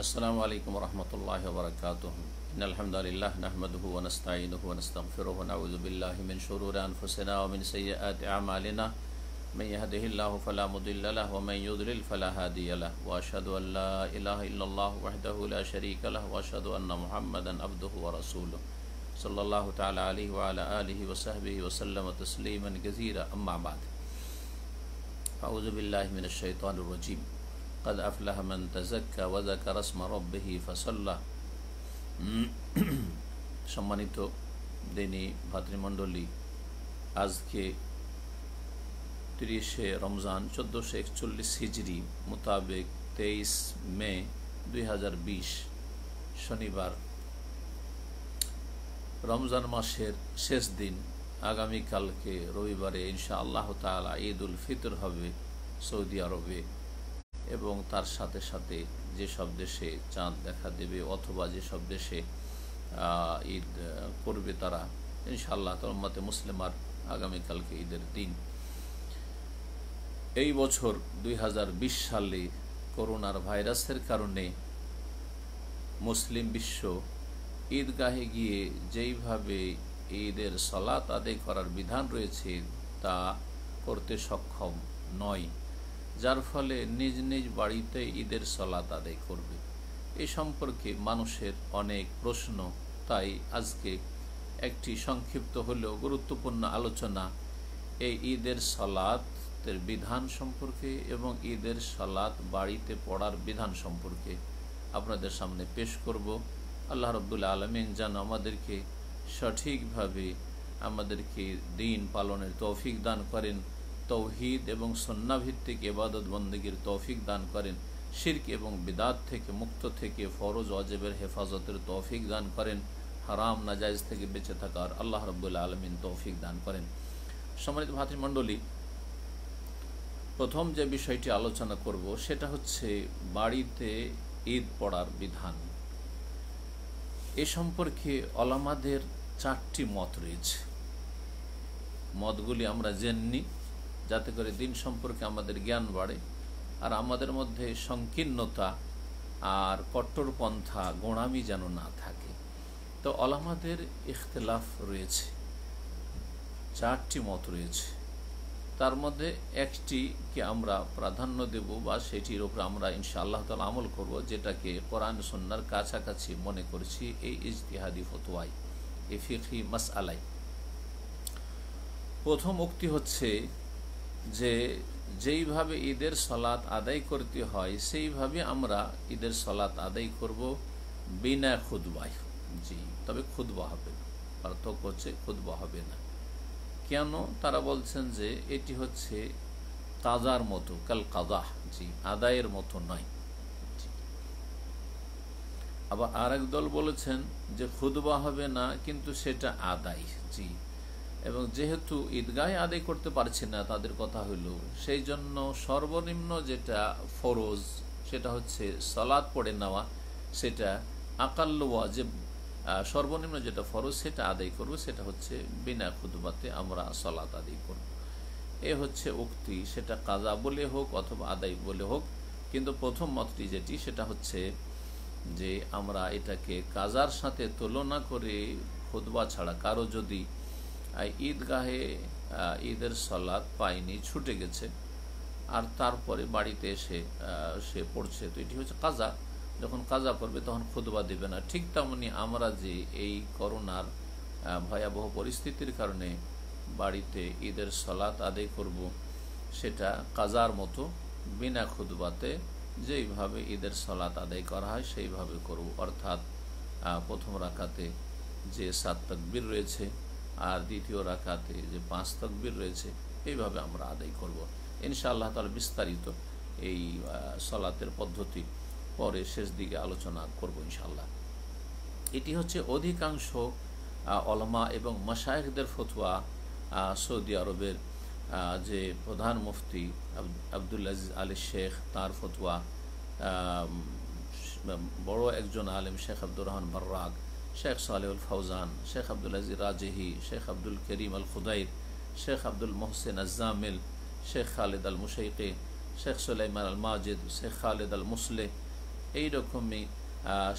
अल्लाम वरहमल वर्क अलहमदिल्ला नहमद वनस्तिन वनस्तफ़िर नज़बिल्लिन शरूर अनफुसना वमिन सैत आमालना मैं यहदिल्ला फ़लामदिल्ला वमैन युदलफ़लादी वाशद वहदल शरीक वाशद महमदन अब्द व रसूल सल्ला तला वसहब वसलम तस्लीमन गज़ीर अम्माबाद अज़बिल्लिनशैतरजीम إلا الله وحده لا شريك له وأشهد أن محمدا عبده ورسوله صلى الله تعالى عليه وعلى آله وصحبه وسلم تسليما كثيرا أما بعد أعوذ بالله من الشيطان الرجيم قد أفلح من تزكى وذكر اسم ربه فصلى সম্মানিত দিনী ভাতৃমণ্ডলী আজকে তিরিশে রমজান চোদ্দোশো একচল্লিশ হিজড়ি মোতাবেক তেইশ মে দুই শনিবার রমজান মাসের শেষ দিন আগামীকালকে রবিবারে ইনশা আল্লাহ তালা ঈদ উল ফিতর হবে সৌদি আরবে এবং তার সাথে সাথে যেসব দেশে চাঁদ দেখা দেবে অথবা যেসব দেশে ঈদ করবে তারা, ইনশাআল্লাহ তরমাতে মুসলিমার আগামীকালকে ঈদের দিন। এই বছর দুই হাজার বিশ সালে করোনার ভাইরাসের কারণে মুসলিম বিশ্ব ঈদগাহে গিয়ে যেইভাবে ঈদের সলাত আদায় করার বিধান রয়েছে তা করতে সক্ষম নয়। যার ফলে নিজ নিজ বাড়িতে ঈদের সলাত আদায় করবে। এ সম্পর্কে মানুষের অনেক প্রশ্ন। তাই আজকে একটি সংক্ষিপ্ত হলেও গুরুত্বপূর্ণ আলোচনা এই ঈদের সলাতের বিধান সম্পর্কে এবং ঈদের সলাত বাড়িতে পড়ার বিধান সম্পর্কে আপনাদের সামনে পেশ করব। আল্লাহ রব্দুল আলমিন যেন আমাদেরকে সঠিকভাবে আমাদেরকে দিন পালনের তৌফিক দান করেন। তৌহিদ এবং সন্নাভিত্তিক এবাদত বন্দীগীর তৌফিক দান করেন। শির্ক এবং বিদাত থেকে মুক্ত থেকে ফরজ অজেবের হেফাজতের তৌফিক দান করেন। হারাম নাজাইজ থেকে বেঁচে থাকার আল্লাহ রব্বুল্লা আলমিন তৌফিক দান করেন। সম্মানিত ভাতৃমণ্ডলী, প্রথম যে বিষয়টি আলোচনা করব সেটা হচ্ছে বাড়িতে ঈদ পড়ার বিধান। এ সম্পর্কে অলামাদের চারটি মত রয়েছে। মতগুলি আমরা জেননি যাতে করে দিন সম্পর্কে আমাদের জ্ঞান বাড়ে। আর আমাদের মধ্যে সংকীর্ণতা আর কট্টরপন্থা, গোড়ামি যেন না থাকে। তো অলামাদের ইখতলাফ রয়েছে, চারটি মত রয়েছে। তার মধ্যে একটিকে আমরা প্রাধান্য দেব বা সেটির ওপর আমরা ইনশা আল্লাহ তালা আমল করব, যেটাকে কোরআন সন্ন্যার কাছাকাছি মনে করছি এই ইজতিহাদি ফতোয়াই এ ফিকি মাস আলাই প্রথম উক্তি হচ্ছে যে যেইভাবে ঈদের সলাৎ আদায় করতে হয়, সেইভাবে আমরা ঈদের সলাৎ আদায় করব বিনা খুদবাই জি, তবে খুদবা হবে না। পার্থক্য হচ্ছে খুদবা হবে না। কেন? তারা বলছেন যে এটি হচ্ছে কাজার মতো, কাল কাজা জি, আদায়ের মতো নয়। আবার আরেক দল বলেছেন যে খুদবা হবে না, কিন্তু সেটা আদায়। জি। এবং যেহেতু ঈদগাহে আদায় করতে পারছে না, তাদের কথা হইল সেই জন্য সর্বনিম্ন যেটা ফরজ, সেটা হচ্ছে সলাদ পড়ে নেওয়া, সেটা আকাল্ল ওয়াজেব সর্বনিম্ন যেটা ফরজ, সেটা আদায় করব, সেটা হচ্ছে বিনা খুদবাতে আমরা সলাত আদায় করব। এ হচ্ছে উক্তি, সেটা কাজা বলে হোক অথবা আদায় বলে হোক, কিন্তু প্রথম মতটি যেটি, সেটা হচ্ছে যে আমরা এটাকে কাজার সাথে তুলনা করে খুদবা ছাড়া কারও যদি ঈদগাহে ঈদের সলাদ পায়নি, ছুটে গেছে। আর তারপরে বাড়িতে এসে সে পড়ছে। তো এটি হচ্ছে কাজা। যখন কাজা করবে তখন খুদবা দেবে না। ঠিক তেমনি আমরা যে এই করোনার ভয়াবহ পরিস্থিতির কারণে বাড়িতে ঈদের সলাত আদায় করব, সেটা কাজার মতো বিনা খুদবাতে যেইভাবে ঈদের সলাত আদায় করা হয়, সেইভাবে করব। অর্থাৎ প্রথম রাখাতে যে সাত তকবির রয়েছে আর দ্বিতীয় রাখাতে যে পাঁচ তকবির রয়েছে, এইভাবে আমরা আদায় করব। ইনশাআল্লাহ তাহলে বিস্তারিত এই সলাতের পদ্ধতি পরে শেষ দিকে আলোচনা করব ইনশাল্লাহ এটি হচ্ছে অধিকাংশ অলমা এবং মশায়েকদের ফতুয়া সৌদি আরবের যে প্রধান মুফতি আবদুল আলী শেখ তার ফতুয়া বড় একজন আলেম শেখ আব্দুর রহমান বর্রাক শেখ সালেউল ফৌজান, শেখ আব্দুল আজিজ রাজেহি, শেখ আব্দুল করিম আল খুদাইর, শেখ আব্দুল মোহসেন আজামিল শেখ খালিদ আল মুশাইকে শেখ সুলাইমান আল মাজিদ, শেখ খালিদ আল মুসলে এই রকমই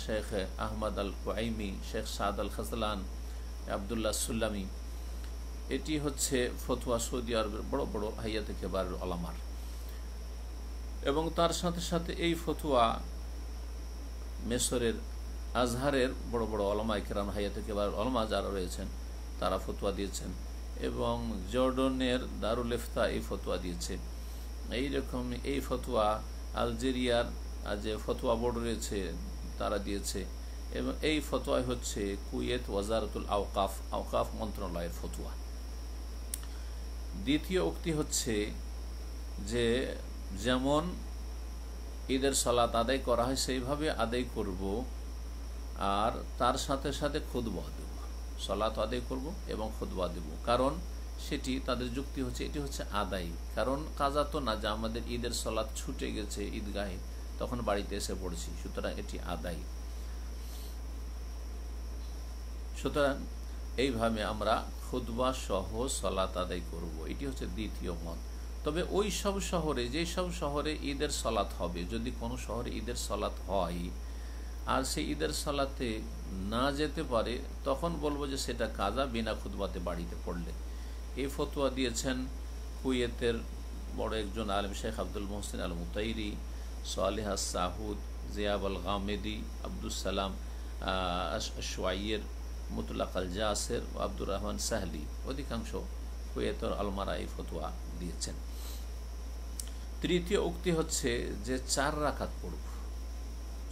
শেখ আহমদ আল কোয়াইমি, শেখ সাদ আল খাসলান আবদুল্লাহ সুল্লামি এটি হচ্ছে ফতুয়া সৌদি আরবের বড় বড় হাইয়া থেকে বার আলামার এবং তার সাথে সাথে এই ফতুয়া মেসরের আজহারের বড় বড় অলমাই কেরাম হাইয়া থেকে বার অলমা যারা রয়েছেন, তারা ফতুয়া দিয়েছেন এবং জর্ডনের দারুল ইফতা এই ফতুয়া দিয়েছে। এই রকম এই ফতুয়া আলজেরিয়ার যে ফতুয়া বোর্ড রয়েছে, তারা দিয়েছে। এবং এই ফতোয়াই হচ্ছে কুয়েত ওয়াজারতুল আওকাফ আওকাফ মন্ত্রণালয়ের ফতুয়া। দ্বিতীয় উক্তি হচ্ছে যে যেমন ঈদের সালাত আদায় করা হয়, সেইভাবে আদায় করব আর তার সাথে সাথে খুদবা দেব। সলাত আদায় করব এবং খুদবা দেব। কারণ সেটি তাদের যুক্তি হচ্ছে, এটি হচ্ছে আদায়। কারণ কাজা তো না, যে আমাদের ঈদের সলাৎ ছুটে গেছে ঈদগাহে, তখন বাড়িতে এসে পড়ছি, সুতরাং এটি আদায়। সুতরাং এইভাবে আমরা খুদবা সহ সলাত আদায় করব, এটি হচ্ছে দ্বিতীয় মত। তবে ওই সব শহরে, যেই সব শহরে ঈদের সলাত হবে, যদি কোনো শহরে ঈদের সলাত হয় আর সেই ঈদের সলাতে না যেতে পারে, তখন বলব যে সেটা কাজা বিনা খুদবাতে বাড়িতে পড়লে। এই ফতোয়া দিয়েছেন কুয়েতের বড় একজন আলম শেখ আব্দুল মোহসিন আল মুতাইরি সোয়ালিহা সাহুদ, জিয়াব আল গামেদি আব্দুল সালাম সোয়াইয়ের মুতুল্লাক আল জাসের ও আব্দুর রহমান সাহলি, অধিকাংশ কুয়েতর আলমারা এই ফতোয়া দিয়েছেন। তৃতীয় উক্তি হচ্ছে যে চার রাখাত পড়ব।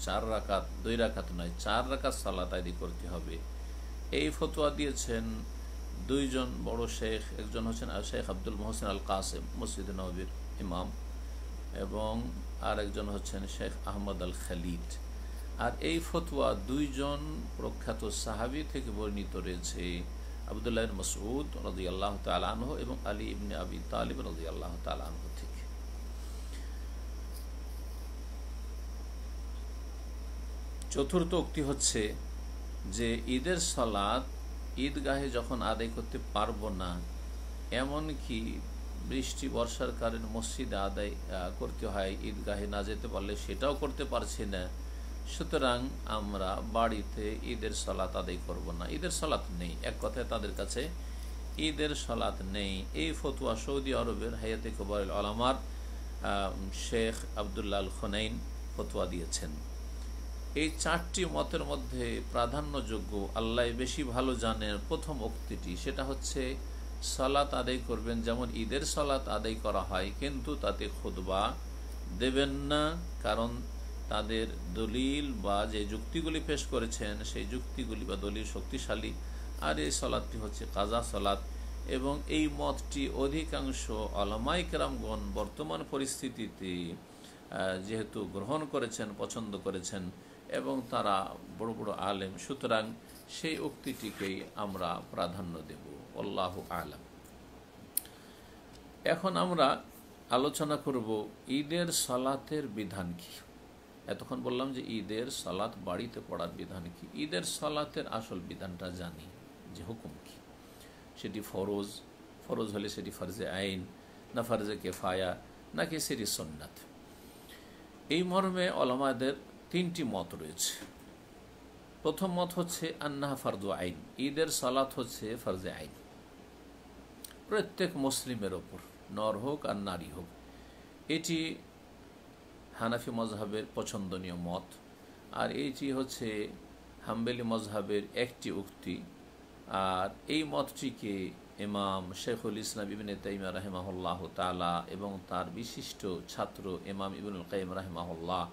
চার রাকাত, দুই রাকাত নয়, চার রাকাত সালাত আদি করতে হবে। এই ফতোয়া দিয়েছেন দুইজন বড় শেখ, একজন হচ্ছেন শেখ আব্দুল মোহসেন আল কাসেম মসজিদ নবীর ইমাম, এবং আর একজন হচ্ছেন শেখ আহমদ আল খালিদ আর এই ফতুয়া দুইজন প্রখ্যাত সাহাবি থেকে বর্ণিত রয়েছে, আবদুল্লাহ মসউদ রদি আল্লাহ তালাহ এবং আলী ইবনে আবি তালিব রদি আল্লাহ তালাহ থেকে। চতুর্থ উক্তি হচ্ছে যে ঈদের সলাদ ঈদগাহে যখন আদায় করতে পারব না এমন কি বৃষ্টি, বর্ষার কারণে মসজিদে আদায় করতে হয়, ঈদগাহে না যেতে পারলে সেটাও করতে পারছি না। সুতরাং আমরা বাড়িতে ঈদের সলাত আদায় করব না। ঈদের সলাত নেই। এক কথায় তাদের কাছে ঈদের সলাত নেই। এই ফতুয়া সৌদি আরবের হায়াতে কবর আলামার শেখ আবদুল্লাহ খনাইন ফতুয়া দিয়েছেন। এই চারটি মতের মধ্যে প্রাধান্যযোগ্য, আল্লাহ বেশি ভালো জানেন প্রথম উক্তিটি, সেটা হচ্ছে, সলাত আদায় করবেন যেমন ঈদের সলাত আদায় করা হয়, কিন্তু তাতে খুদবা দেবেন না, কারণ তাদের দলিল বা যে যুক্তিগুলি পেশ করেছেন, সেই যুক্তিগুলি বা দলিল শক্তিশালী। আর এই সলাদটি হচ্ছে কাজা সলাদ এবং এই মতটি অধিকাংশ আলমাই কেরামগণ বর্তমান পরিস্থিতিতে যেহেতু গ্রহণ করেছেন, পছন্দ করেছেন এবং তারা বড় বড় আলেম। সুতরাং সেই উক্তিটিকেই আমরা প্রাধান্য দেব। আল্লাহ আলম। এখন আমরা আলোচনা করব ঈদের সালাতের বিধান কি? এতক্ষণ বললাম যে ঈদের সালাত বাড়িতে পড়ার বিধান কি? ঈদের সালাতের আসল বিধানটা জানি যে হুকুম কি? সেটি ফরজ। ফরজ হলে সেটি ফরজে আইন, না ফরজে কেফায়া, নাকি সেটি সন্ন্যাত এই মর্মে অলমাদের তিনটি মত রয়েছে। প্রথম মত হচ্ছে আন্না ফরজ আইন। ঈদের সালাত হচ্ছে ফরজে আইন। প্রত্যেক মুসলিমের ওপর, নর হোক আর নারী হোক। এটি হানাফি মজহাবের পছন্দনীয় মত। আর এইটি হচ্ছে হাম্বেলি মজহাবের একটি উক্তি। আর এই মতটিকে ইমাম শেখুল ইসলাম ইবিন তাইমা রাহেমাহুল্লাহ তালা এবং তার বিশিষ্ট ছাত্র ইমাম ইবনুল কাইম রাহেমাহুল্লাহ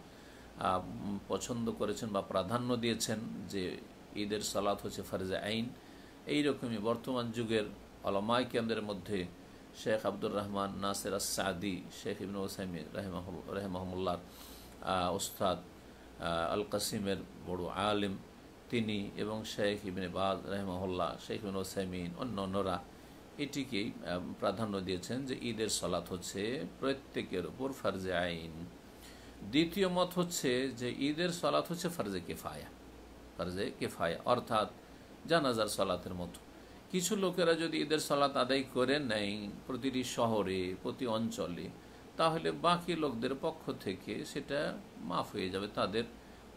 পছন্দ করেছেন বা প্রাধান্য দিয়েছেন যে ঈদের সালাত হচ্ছে ফারজে আইন। এইরকমই বর্তমান যুগের অলমাই কেন্দ্রের মধ্যে শেখ আব্দুর রহমান, নাসের সাদি শেখ ইবিন ওসাইমি রেহমাহমুল্লাহ ওস্তাদ আল কাসিমের বড় আলিম তিনি এবং শেখ ইবিনে বাদ রহমাহুল্লাহ, শেখ ইবিন ওসাইমিন অন্য অন্যরা এটিকেই প্রাধান্য দিয়েছেন যে ঈদের সলাৎ হচ্ছে প্রত্যেকের উপর ফার্জে আইন। দ্বিতীয় মত হচ্ছে যে ঈদের সলাত হচ্ছে ফার্জে কেফায়া। ফার্জে কেফায়া, অর্থাৎ জানাজার সলাতের মতো। কিছু লোকেরা যদি ঈদের সলাত আদায় করে নেয় প্রতিটি শহরে, প্রতি অঞ্চলে, তাহলে বাকি লোকদের পক্ষ থেকে সেটা মাফ হয়ে যাবে। তাদের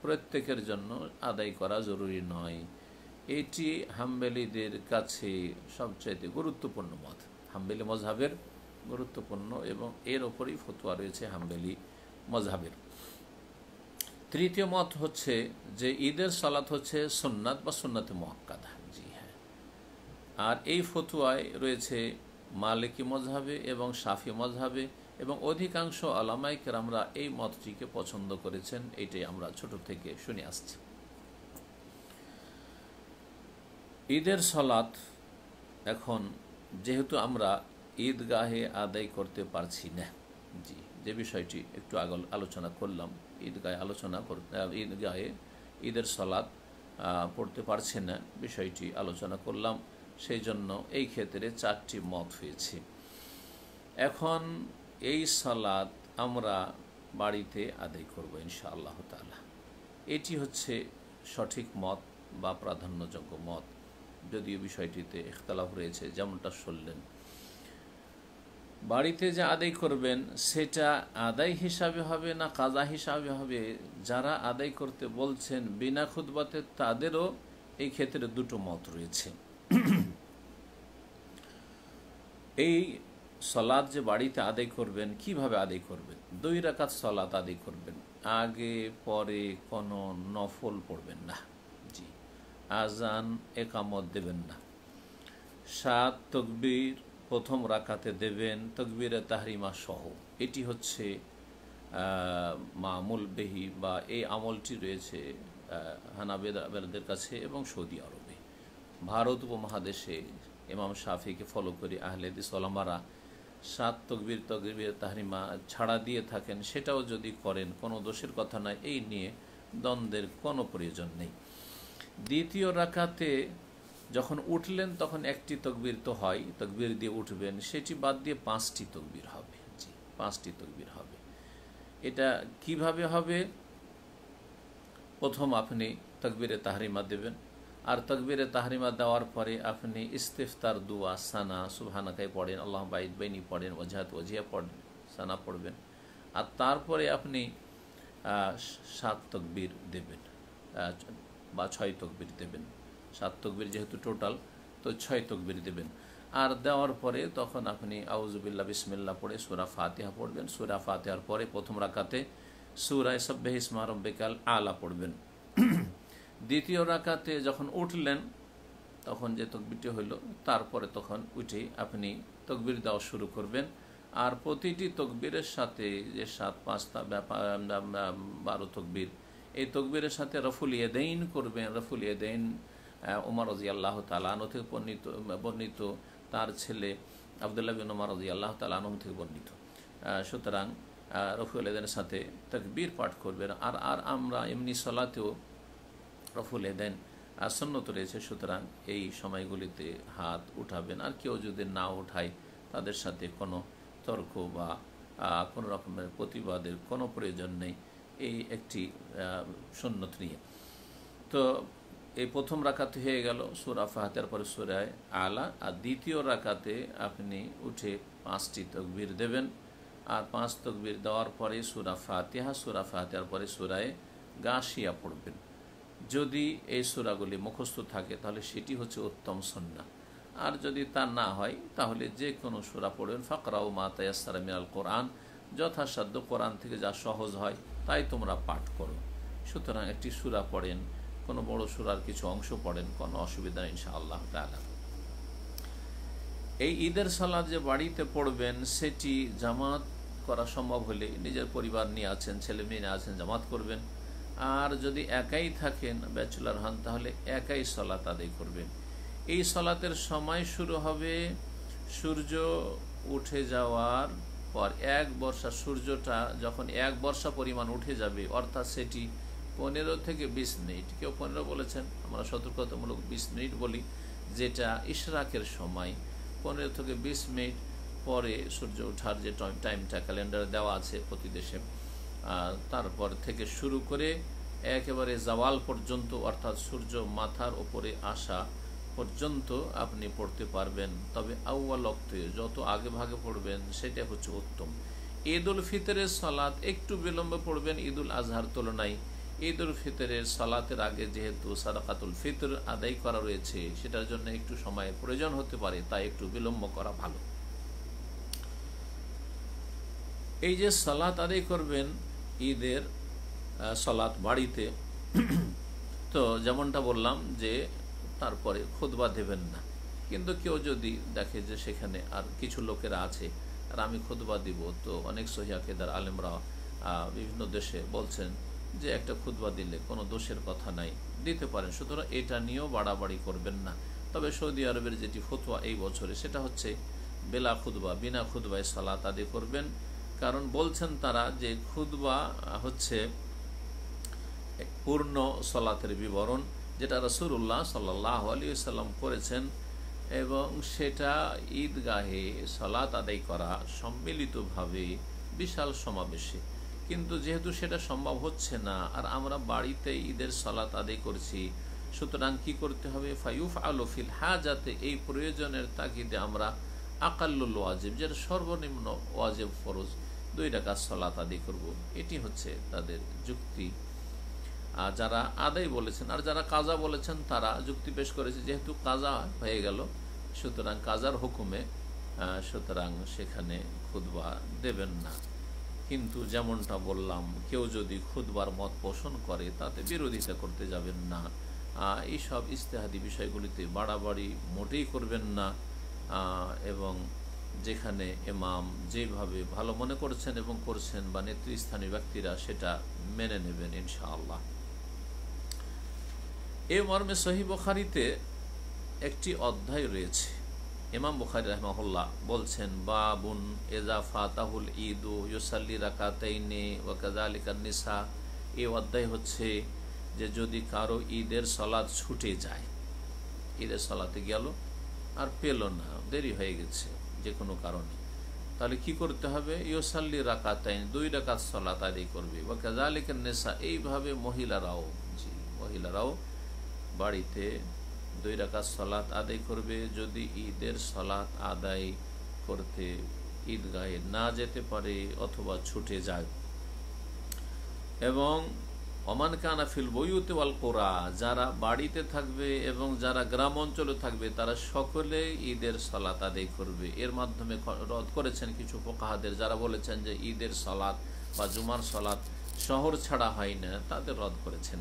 প্রত্যেকের জন্য আদায় করা জরুরি নয়। এটি হাম্বেলিদের কাছে সবচাইতে গুরুত্বপূর্ণ মত। হাম্বেলি মজহাবের গুরুত্বপূর্ণ এবং এর ওপরই ফতুয়া রয়েছে হাম্বেলি মজহাবের। তৃতীয় মত হচ্ছে যে ঈদের সালাত হচ্ছে সুন্নাত বা সুন্নাতে মোয়াক্কাদা। জি হ্যাঁ। আর এই ফতুয়ায় রয়েছে মালিকি মজহাবে এবং সাফি মজহাবে এবং অধিকাংশ আলামাইকের আমরা এই মতটিকে পছন্দ করেছেন, এটাই আমরা ছোট থেকে শুনে আসছি। ঈদের সলাত এখন যেহেতু আমরা ঈদগাহে আদায় করতে পারছি না, জি। যে বিষয়টি একটু আগ আলোচনা করলাম, ঈদগাহে আলোচনা ঈদগাহে ঈদের সলাদ পড়তে পারছে না বিষয়টি আলোচনা করলাম, সেই জন্য এই ক্ষেত্রে চারটি মত হয়েছে। এখন এই সালাদ আমরা বাড়িতে আদায় করব ইনশা আল্লাহ তালা এটি হচ্ছে সঠিক মত বা প্রাধান্যযোগ্য মত। যদিও বিষয়টিতে ইখতলাফ রয়েছে, যেমনটা শুনলেন। বাড়িতে যে আদায় করবেন, সেটা আদায় হিসাবে হবে না কাজা হিসাবে হবে? যারা আদায় করতে বলছেন, বিনা খুদবাতে তাদেরও এই ক্ষেত্রে দুটো মত রয়েছে। এই সলাদ যে বাড়িতে আদায় করবেন, কীভাবে আদায় করবেন? দুই রাকাত সলাদ আদায় করবেন। আগে, পরে কোনো নফল পড়বেন না। জি। আজান একামত দেবেন না। সাত তকবির প্রথম রাকাতে দেবেন তকবিরে তাহরিমা সহ। এটি হচ্ছে মামুল বেহি বা এই আমলটি রয়েছে হানাবেদাবেদের কাছে এবং সৌদি আরবে। ভারত উপমহাদেশে ইমাম শাফিকে ফলো করে আহলেদি সলামারা সাত তকবির তকবির তাহরিমা ছাড়া দিয়ে থাকেন, সেটাও যদি করেন, কোনো দোষের কথা নয়। এই নিয়ে দ্বন্দ্বের কোনো প্রয়োজন নেই। দ্বিতীয় রাকাতে যখন উঠলেন তখন একটি তকবির তো হয়, তকবির দিয়ে উঠবেন, সেটি বাদ দিয়ে পাঁচটি তকবির হবে। জি, পাঁচটি তকবির হবে। এটা কীভাবে হবে? প্রথম আপনি তকবিরে তাহরিমা দেবেন, আর তকবিরে তাহরিমা দেওয়ার পরে আপনি ইস্তেফতার, দুয়া, সানা, সুবহানাকাই পড়েন, আল্লাহ বাইদ বাইনি পড়েন ওজাহাত ওজিয়া পড়েন, সানা পড়বেন, আর তারপরে আপনি সাত তকবির দেবেন বা ছয় তকবির দেবেন। সাত তকবির যেহেতু টোটাল তো ছয় তকবির দেবেন। আর দেওয়ার পরে তখন আপনি আউজুবিল্লা বিসমিল্লা পড়ে সুরা ফাতিহা পড়বেন। সুরা ফাতিহার পরে প্রথম রাকাতে সুরায় সব্বে ইসমা আলা পড়বেন। দ্বিতীয় রাকাতে যখন উঠলেন, তখন যে তকবিরটি হইল, তারপরে তখন উঠে আপনি তকবির দেওয়া শুরু করবেন। আর প্রতিটি তকবীরের সাথে যে সাত, পাঁচটা ব্যাপার বারো তকবির, এই তকবীরের সাথে রফুল ইয়েদাইন করবেন। রফুল ইয়েদাইন উমর রাজি আল্লাহ তালানো থেকে বর্ণিত বর্ণিত তার ছেলে আবদুল্লাহ বিন উমর রাজি আল্লাহ তালানহ থেকে বর্ণিত। সুতরাং রফুল এদের সাথে তকবীর পাঠ করবেন। আর আর আমরা এমনি সলাতেও রফুল এদেন সন্নত রয়েছে, সুতরাং এই সময়গুলিতে হাত উঠাবেন। আর কেউ যদি না উঠায়, তাদের সাথে কোনো তর্ক বা কোনো রকমের প্রতিবাদের কোনো প্রয়োজন নেই। এই একটি সন্ন্যত নিয়ে। তো এই প্রথম রাকাতে হয়ে গেল সুরা ফাহাতের পরে সুরায় আলা। আর দ্বিতীয় রাকাতে আপনি উঠে পাঁচটি তকবির দেবেন। আর পাঁচ তকবির দেওয়ার পরে সুরা ফাতেহা, সুরা ফাতেহার পরে সুরায় গাছিয়া পড়বেন। যদি এই সুরাগুলি মুখস্থ থাকে, তাহলে সেটি হচ্ছে উত্তম সন্না। আর যদি তা না হয়, তাহলে যে কোনো সুরা পড়বেন। ফাকরাও মা তায়াসারা মিনাল কোরআন। যথাসাধ্য কোরআন থেকে যা সহজ হয়, তাই তোমরা পাঠ করো। সুতরাং একটি সুরা পড়েন কোনো বড় সুরার কিছু অংশ পড়েন, কোনো অসুবিধা ইনশা আল্লাহ তালা এই ঈদের সালাদ যে বাড়িতে পড়বেন, সেটি জামাত করা সম্ভব হলে নিজের পরিবার নিয়ে আছেন, ছেলে মেয়ে নিয়ে আছেন, জামাত করবেন। আর যদি একাই থাকেন, ব্যাচুলার হন, তাহলে একাই সলাত আদায় করবেন। এই সলাতের সময় শুরু হবে সূর্য উঠে যাওয়ার পর, এক বর্ষা সূর্যটা যখন এক বর্ষা পরিমাণ উঠে যাবে, অর্থাৎ সেটি পনেরো থেকে বিশ মিনিট। কেউ পনেরো বলেছেন, আমরা সতর্কতামূলক বিশ মিনিট বলি, যেটা ইশরাকের সময়। পনেরো থেকে বিশ মিনিট পরে সূর্য ওঠার যে টাইমটা ক্যালেন্ডারে দেওয়া আছে প্রতি দেশে তারপর থেকে শুরু করে একেবারে জাওয়াল পর্যন্ত, অর্থাৎ সূর্য মাথার ওপরে আসা পর্যন্ত আপনি পড়তে পারবেন। তবে আউ্য়াল অক্তে যত আগে ভাগে পড়বেন, সেটা হচ্ছে উত্তম। ঈদ উল ফিতরের সলাৎ একটু বিলম্বে পড়বেন ঈদ উল আজহার তুলনায় ঈদ উল ফিতরের সলাতের আগে যেহেতু সাদাকাতুল ফিতর আদায় করা রয়েছে, সেটার জন্য একটু সময়ের প্রয়োজন হতে পারে, তাই একটু বিলম্ব করা ভালো। এই যে সলাৎ আদায় করবেন ঈদের সলাৎ বাড়িতে, তো যেমনটা বললাম যে তারপরে খুদবা দেবেন না। কিন্তু কেউ যদি দেখে যে সেখানে আর কিছু লোকেরা আছে, আর আমি খুদবা দিব, তো অনেক সহিয়াকেদার আলেমরা বিভিন্ন দেশে বলছেন যে একটা খুদবা দিলে কোনো দোষের কথা নাই, দিতে পারেন। সুতরাং এটা নিয়েও বাড়াবাড়ি করবেন না। তবে সৌদি আরবের যেটি ফতুয়া এই বছরে, সেটা হচ্ছে বেলা খুদবা বিনা খুদবায় সালাত আদি করবেন। কারণ বলছেন তারা যে খুদবা হচ্ছে পূর্ণ সলাতের বিবরণ, যেটা রসুল্লাহ সাল্লাহ আলী সাল্লাম করেছেন এবং সেটা ঈদগাহে সলাত আদায় করা সম্মিলিতভাবে বিশাল সমাবেশে। কিন্তু যেহেতু সেটা সম্ভব হচ্ছে না, আর আমরা বাড়িতে ঈদের সলাত আদায় করছি, সুতরাং কি করতে হবে? ফাইউফ আলফিল হা যাতে এই প্রয়োজনের তাগিদে আমরা আকাল্লুল ওয়াজেব, যেটা সর্বনিম্ন ওয়াজেব ফরজ, দুই টাকা সলাত আদায় করব। এটি হচ্ছে তাদের যুক্তি। আর যারা আদায় বলেছেন, আর যারা কাজা বলেছেন, তারা যুক্তি পেশ করেছে, যেহেতু কাজা হয়ে গেল, সুতরাং কাজার হুকুমে সুতরাং সেখানে খুদবা দেবেন না। কিন্তু যেমনটা বললাম, কেউ যদি খুদবার মত পোষণ করে, তাতে বিরোধিতা করতে যাবেন না। এইসব ইস্তেহাদি বিষয়গুলিতে বাড়াবাড়ি মোটেই করবেন না। এবং যেখানে এমাম যেভাবে ভালো মনে করছেন এবং করছেন বা নেতৃস্থানীয় ব্যক্তিরা সেটা মেনে নেবেন ইনশাআল্লাহ। এ মর্মে সহি বখারিতে একটি অধ্যায় রয়েছে। ইমাম বুখারি রহমাহুল্লাহ বলছেন, বাবুন এজা ফাতাহুল ঈদ ও ইউসাল্লি রাকাতাইনে ওয়াকাজালিকার নিসা। এই অধ্যায় হচ্ছে যে যদি কারও ঈদের সলাদ ছুটে যায়, ঈদের সলাতে গেল আর পেল না, দেরি হয়ে গেছে যে কোনো কারণে, তাহলে কি করতে হবে? ইউসাল্লি রাকাতাইন, দুই রাকাত সলাত আদায় করবে। ওয়াকাজালিকার নেশা এইভাবে মহিলারাও, জি, মহিলারাও বাড়িতে দুই রাকাত সলাৎ আদায় করবে, যদি ঈদের সলাৎ আদায় করতে ঈদগাহে না যেতে পারে অথবা ছুটে যায়। এবং অমান কানা ফিল বইউতে ওয়াল কোরা, যারা বাড়িতে থাকবে এবং যারা গ্রাম অঞ্চলে থাকবে, তারা সকলে ঈদের সলাৎ আদায় করবে। এর মাধ্যমে রদ করেছেন কিছু পোকাহাদের যারা বলেছেন যে ঈদের সলাৎ বা জুমার সলাৎ শহর ছাড়া হয় না, তাদের রদ করেছেন।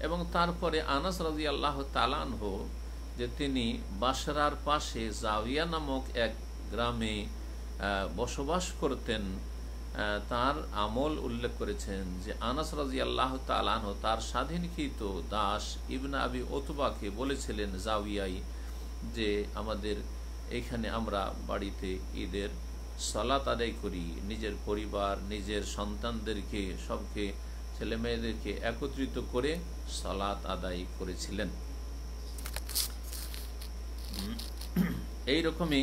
এবং তারপরে আনাস রাজি আল্লাহ তালানহ যে তিনি বাসরার পাশে জাউিয়া নামক এক গ্রামে বসবাস করতেন তার আমল উল্লেখ করেছেন যে আনাস রাজি আল্লাহ তালানহ তার স্বাধীনকৃত দাস ইবনা আবি ওতবাকে বলেছিলেন জাউিয়াই যে আমাদের এখানে আমরা বাড়িতে ঈদের সলাত আদায় করি, নিজের পরিবার, নিজের সন্তানদেরকে, সবকে ছেলে মেয়েদেরকে একত্রিত করে সালাত আদায় করেছিলেন। এই রকমই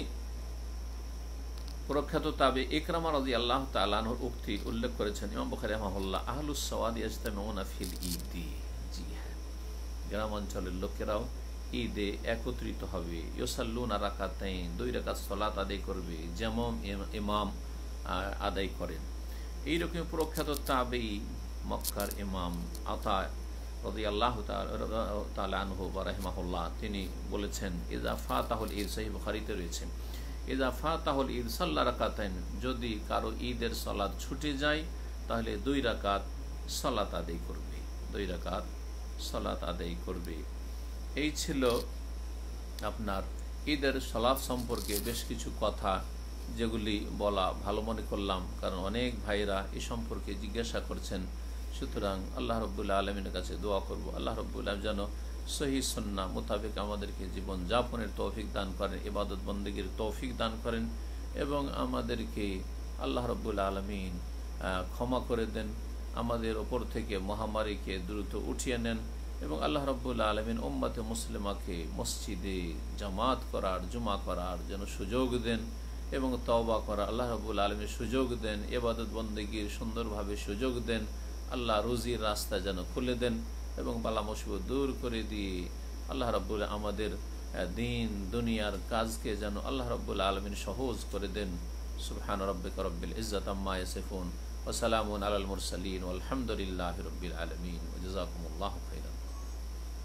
প্রখ্যাত তাবে ইকরামা রাজি আল্লাহ তালানহর উক্তি উল্লেখ করেছেন ইমাম বখারি রহমাল্লাহ আহলুস সওয়াদ ইস্তামিউনা ফিল ঈদি। জি হ্যাঁ। গ্রাম অঞ্চলের লোকেরাও ঈদে একত্রিত হবে। ইয়োসাল্লুনা রাকাতাইন, দুই রাকাত সলাত আদায় করবে, যেমন ইমাম আদায় করেন। এইরকম প্রখ্যাত তাবেই মক্কার ইমাম আতা রদি আল্লাহ তালানহ বা রহমাহুল্লাহ তিনি বলেছেন ইজা ফাতাহুল ঈদ সহি বুখারিতে রয়েছেন ইজা ফাতাহুল ঈদ সাল্লা রাকাতেন যদি কারও ঈদের সলাদ ছুটে যায়, তাহলে দুই রাকাত সলাত আদায় করবে, দুই রাকাত সলাত আদায় করবে। এই ছিল আপনার ঈদের সলাদ সম্পর্কে বেশ কিছু কথা যেগুলি বলা ভালো মনে করলাম, কারণ অনেক ভাইরা এ সম্পর্কে জিজ্ঞাসা করছেন। সুতরাং আল্লাহ রব্বুল্লাহ আলমিনের কাছে দোয়া করব, আল্লাহ রব্বুল্লাহ যেন সহি সন্না মোতাবেক আমাদেরকে জীবন যাপনের তৌফিক দান করেন, ইবাদত বন্দীগীর তৌফিক দান করেন এবং আমাদেরকে আল্লাহ রব্বুল্লা আলমিন ক্ষমা করে দেন, আমাদের ওপর থেকে মহামারীকে দ্রুত উঠিয়ে নেন এবং আল্লাহ রব্বুল্লা আলমিন ওম্মাতে মুসলিমাকে মসজিদে জামাত করার, জুমা করার যেন সুযোগ দেন এবং তওবা করা আল্লাহ রব্বুল আলমীর সুযোগ দেন এবাদত বন্দীগীর সুন্দরভাবে সুযোগ দেন। আল্লাহ রুজির রাস্তা যেন খুলে দেন এবং বালা মুসিবত দূর করে দিয়ে আল্লাহ রব্বুল আমাদের দিন, দুনিয়ার কাজকে যেন আল্লাহ রব্বুল আলমিন সহজ করে দেন। সুবহান রব্বিক রব্বিল ইজ্জাত আম্মা ইয়াসিফুন ওয়া সালামুন আলাল মুরসালিন ওয়ালহামদুলিল্লাহি রব্বিল আলামিন ওয়া